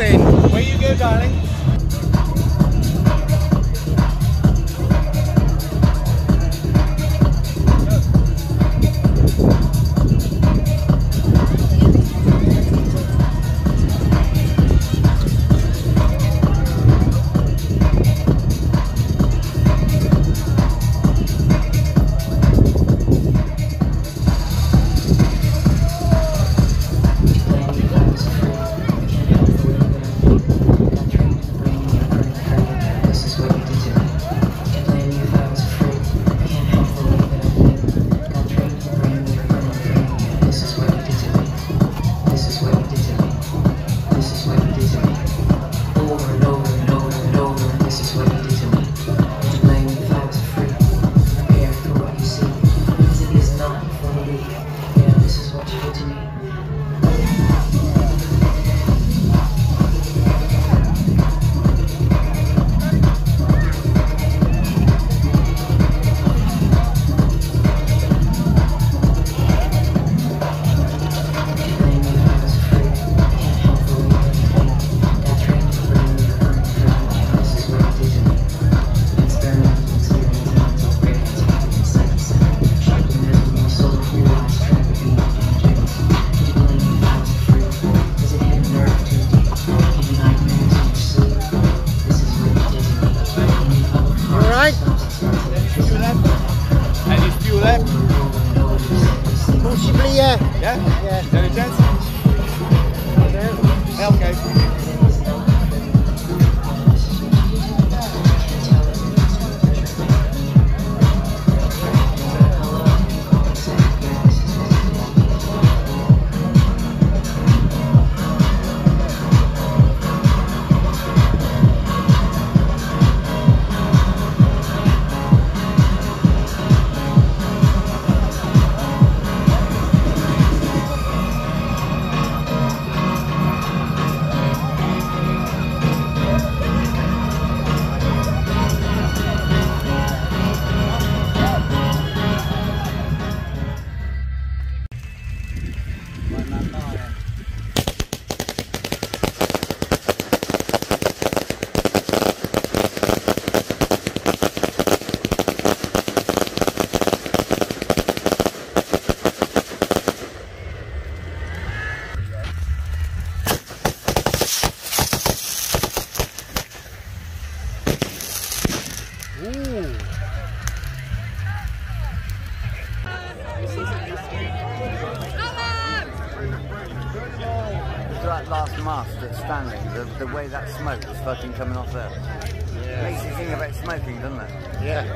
airplane. Where you go, darling? Possibly, yeah. Yeah? Yeah. Is there any chance? Okay. That last mast that's standing, the, the way that smoke is fucking coming off there. Makes you think about smoking, doesn't it? Yeah.